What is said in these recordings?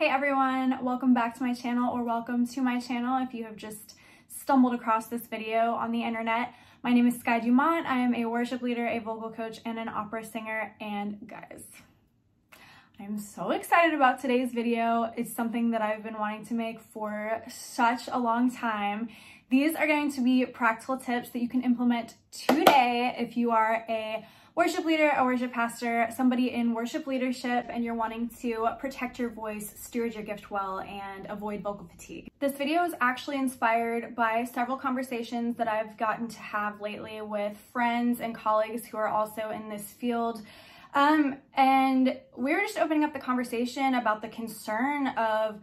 Hey everyone, welcome back to my channel or welcome to my channel if you have just stumbled across this video on the internet. My name is Skye DuMont. I am a worship leader, a vocal coach, and an opera singer. And guys, I'm so excited about today's video. It's something that I've been wanting to make for such a long time. These are going to be practical tips that you can implement today if you are a worship leader, a worship pastor, somebody in worship leadership, and you're wanting to protect your voice, steward your gift well, and avoid vocal fatigue. This video is actually inspired by several conversations that I've gotten to have lately with friends and colleagues who are also in this field. Um, and we are just opening up the conversation about the concern of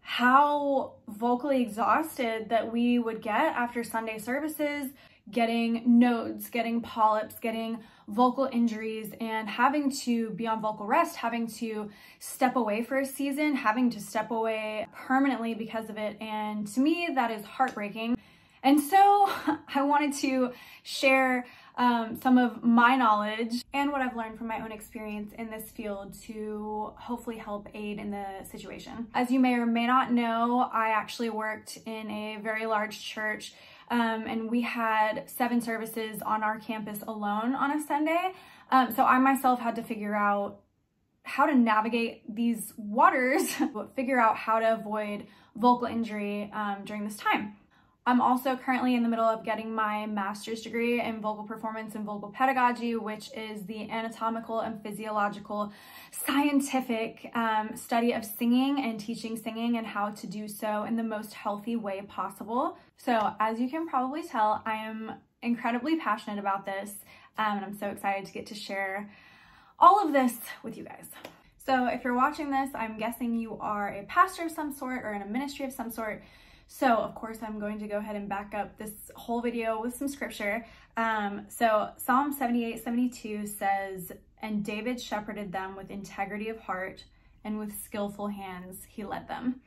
how vocally exhausted that we would get after Sunday services, getting nodes, getting polyps, getting vocal injuries, and having to be on vocal rest, having to step away for a season, having to step away permanently because of it. And to me, that is heartbreaking. And so I wanted to share um, some of my knowledge and what I've learned from my own experience in this field to hopefully help aid in the situation. As you may or may not know, I actually worked in a very large church um, and we had seven services on our campus alone on a Sunday. Um, so I myself had to figure out how to navigate these waters, but figure out how to avoid vocal injury um, during this time. I'm also currently in the middle of getting my master's degree in vocal performance and vocal pedagogy, which is the anatomical and physiological scientific um, study of singing and teaching singing and how to do so in the most healthy way possible. So as you can probably tell, I am incredibly passionate about this um, and I'm so excited to get to share all of this with you guys. So if you're watching this, I'm guessing you are a pastor of some sort or in a ministry of some sort. So of course I'm going to go ahead and back up this whole video with some scripture. Um, so Psalm 78, 72 says, and David shepherded them with integrity of heart and with skillful hands he led them.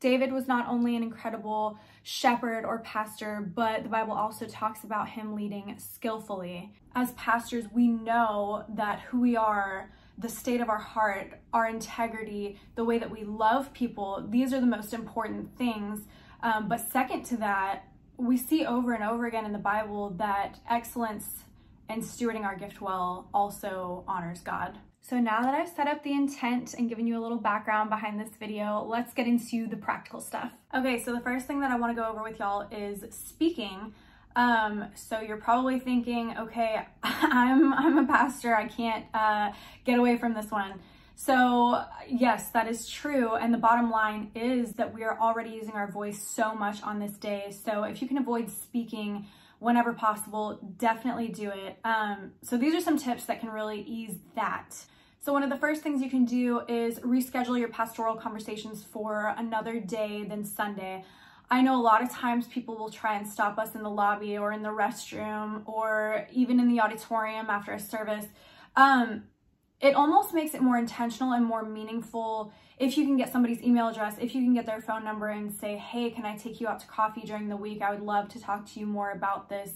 David was not only an incredible shepherd or pastor, but the Bible also talks about him leading skillfully. As pastors, we know that who we are, the state of our heart, our integrity, the way that we love people, these are the most important things um, but second to that, we see over and over again in the Bible that excellence and stewarding our gift well also honors God. So now that I've set up the intent and given you a little background behind this video, let's get into the practical stuff. Okay, so the first thing that I wanna go over with y'all is speaking. Um, so you're probably thinking, okay, I'm, I'm a pastor, I can't uh, get away from this one. So yes, that is true. And the bottom line is that we are already using our voice so much on this day. So if you can avoid speaking whenever possible, definitely do it. Um, so these are some tips that can really ease that. So one of the first things you can do is reschedule your pastoral conversations for another day than Sunday. I know a lot of times people will try and stop us in the lobby or in the restroom or even in the auditorium after a service. Um, it almost makes it more intentional and more meaningful if you can get somebody's email address, if you can get their phone number and say, hey, can I take you out to coffee during the week? I would love to talk to you more about this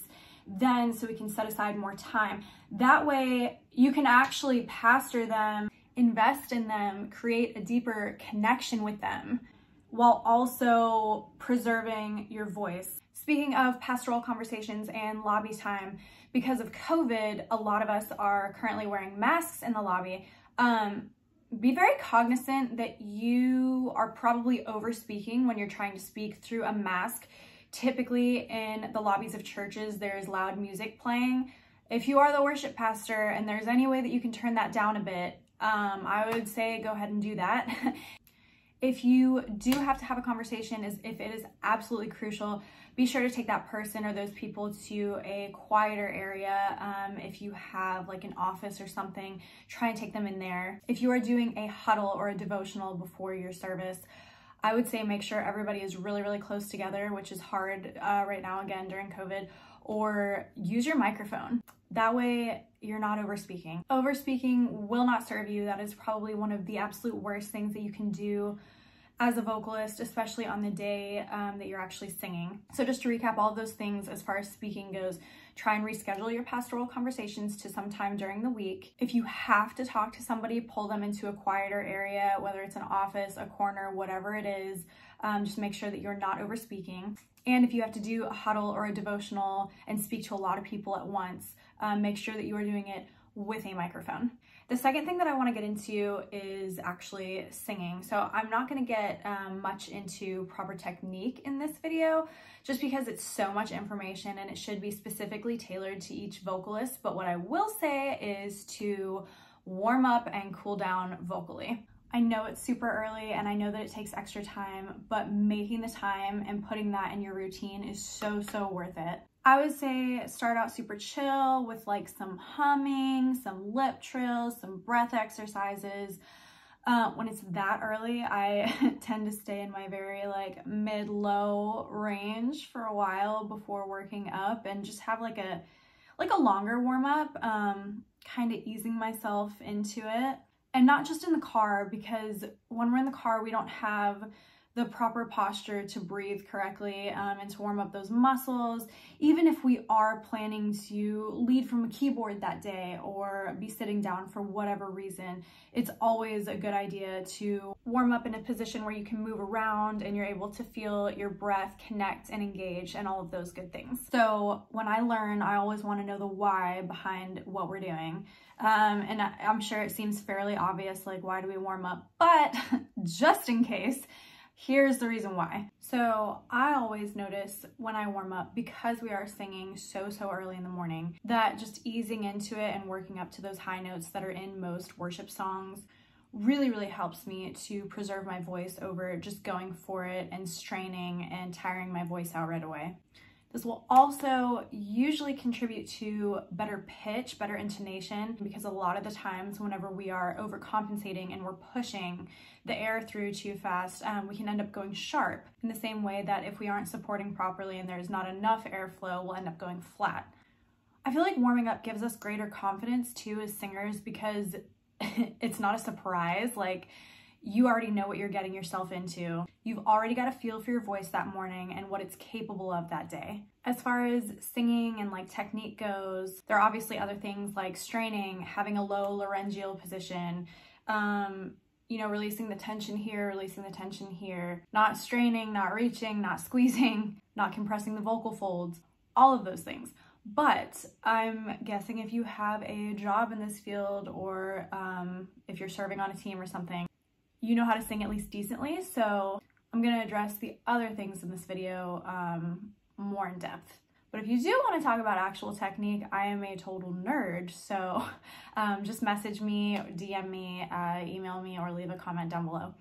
then so we can set aside more time. That way you can actually pastor them, invest in them, create a deeper connection with them while also preserving your voice. Speaking of pastoral conversations and lobby time, because of COVID, a lot of us are currently wearing masks in the lobby. Um, be very cognizant that you are probably over speaking when you're trying to speak through a mask. Typically in the lobbies of churches, there's loud music playing. If you are the worship pastor and there's any way that you can turn that down a bit, um, I would say go ahead and do that. if you do have to have a conversation, is if it is absolutely crucial, be sure to take that person or those people to a quieter area. Um, if you have like an office or something, try and take them in there. If you are doing a huddle or a devotional before your service, I would say make sure everybody is really, really close together, which is hard uh, right now, again, during COVID, or use your microphone. That way you're not over speaking. Over speaking will not serve you. That is probably one of the absolute worst things that you can do as a vocalist, especially on the day um, that you're actually singing. So just to recap all those things as far as speaking goes, try and reschedule your pastoral conversations to sometime during the week. If you have to talk to somebody, pull them into a quieter area, whether it's an office, a corner, whatever it is. Um, just make sure that you're not over speaking. And if you have to do a huddle or a devotional and speak to a lot of people at once, um, make sure that you are doing it with a microphone. The second thing that I want to get into is actually singing. So I'm not going to get um, much into proper technique in this video just because it's so much information and it should be specifically tailored to each vocalist. But what I will say is to warm up and cool down vocally. I know it's super early and I know that it takes extra time, but making the time and putting that in your routine is so, so worth it. I would say start out super chill with like some humming, some lip trills, some breath exercises. Uh, when it's that early, I tend to stay in my very like mid-low range for a while before working up and just have like a like a longer warm up, um, kind of easing myself into it. And not just in the car because when we're in the car, we don't have the proper posture to breathe correctly um, and to warm up those muscles. Even if we are planning to lead from a keyboard that day or be sitting down for whatever reason, it's always a good idea to warm up in a position where you can move around and you're able to feel your breath connect and engage and all of those good things. So when I learn, I always want to know the why behind what we're doing. Um, and I'm sure it seems fairly obvious, like why do we warm up? But just in case, Here's the reason why. So I always notice when I warm up, because we are singing so, so early in the morning, that just easing into it and working up to those high notes that are in most worship songs really, really helps me to preserve my voice over just going for it and straining and tiring my voice out right away. This will also usually contribute to better pitch, better intonation, because a lot of the times whenever we are overcompensating and we're pushing the air through too fast, um, we can end up going sharp in the same way that if we aren't supporting properly and there's not enough airflow, we'll end up going flat. I feel like warming up gives us greater confidence too as singers because it's not a surprise. Like you already know what you're getting yourself into. You've already got a feel for your voice that morning and what it's capable of that day. As far as singing and like technique goes, there are obviously other things like straining, having a low laryngeal position, um, you know, releasing the tension here, releasing the tension here, not straining, not reaching, not squeezing, not compressing the vocal folds, all of those things. But I'm guessing if you have a job in this field or um, if you're serving on a team or something, you know how to sing at least decently. So I'm gonna address the other things in this video um, more in depth. But if you do want to talk about actual technique, I am a total nerd. So um, just message me, DM me, uh, email me, or leave a comment down below.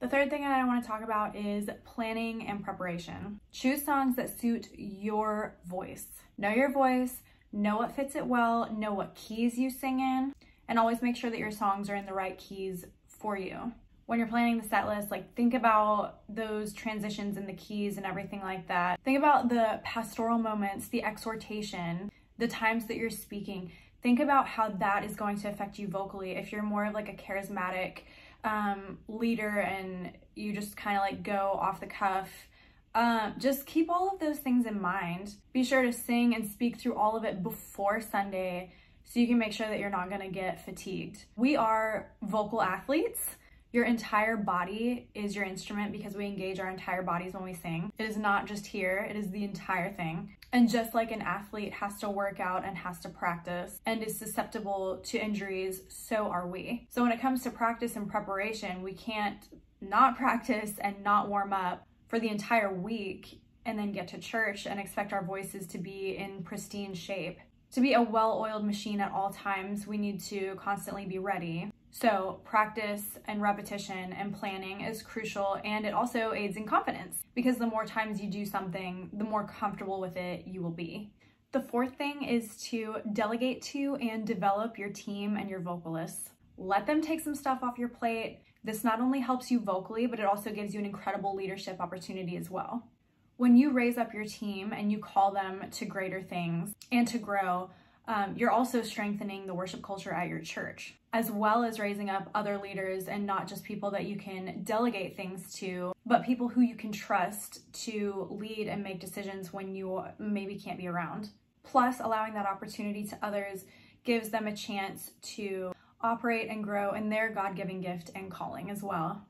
The third thing that I want to talk about is planning and preparation. Choose songs that suit your voice. Know your voice, know what fits it well, know what keys you sing in, and always make sure that your songs are in the right keys for you when you're planning the set list, like think about those transitions and the keys and everything like that. Think about the pastoral moments, the exhortation, the times that you're speaking. Think about how that is going to affect you vocally. If you're more of like a charismatic um, leader and you just kind of like go off the cuff, um, just keep all of those things in mind. Be sure to sing and speak through all of it before Sunday so you can make sure that you're not going to get fatigued. We are vocal athletes your entire body is your instrument because we engage our entire bodies when we sing. It is not just here, it is the entire thing. And just like an athlete has to work out and has to practice and is susceptible to injuries, so are we. So when it comes to practice and preparation, we can't not practice and not warm up for the entire week and then get to church and expect our voices to be in pristine shape. To be a well-oiled machine at all times, we need to constantly be ready. So practice and repetition and planning is crucial and it also aids in confidence because the more times you do something, the more comfortable with it you will be. The fourth thing is to delegate to and develop your team and your vocalists. Let them take some stuff off your plate. This not only helps you vocally, but it also gives you an incredible leadership opportunity as well. When you raise up your team and you call them to greater things and to grow, um, you're also strengthening the worship culture at your church, as well as raising up other leaders and not just people that you can delegate things to, but people who you can trust to lead and make decisions when you maybe can't be around. Plus, allowing that opportunity to others gives them a chance to operate and grow in their God given gift and calling as well.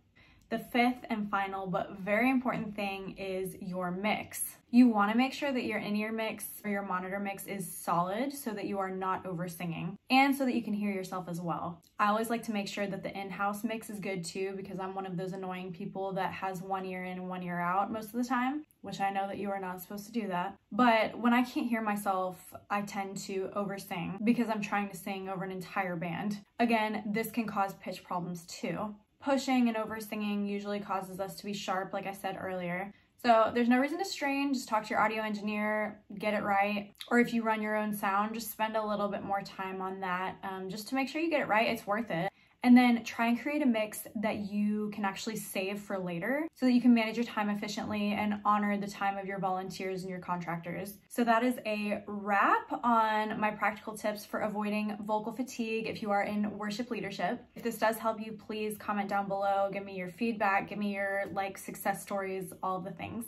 The fifth and final but very important thing is your mix. You want to make sure that your in-ear mix or your monitor mix is solid so that you are not over singing and so that you can hear yourself as well. I always like to make sure that the in-house mix is good too because I'm one of those annoying people that has one ear in and one ear out most of the time, which I know that you are not supposed to do that. But when I can't hear myself, I tend to oversing because I'm trying to sing over an entire band. Again, this can cause pitch problems too. Pushing and over singing usually causes us to be sharp, like I said earlier. So there's no reason to strain, just talk to your audio engineer, get it right. Or if you run your own sound, just spend a little bit more time on that um, just to make sure you get it right. It's worth it. And then try and create a mix that you can actually save for later so that you can manage your time efficiently and honor the time of your volunteers and your contractors. So that is a wrap on my practical tips for avoiding vocal fatigue if you are in worship leadership. If this does help you, please comment down below, give me your feedback, give me your like success stories, all the things.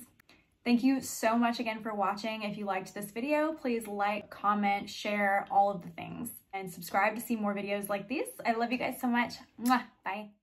Thank you so much again for watching. If you liked this video, please like, comment, share, all of the things, and subscribe to see more videos like these. I love you guys so much. Mwah. Bye.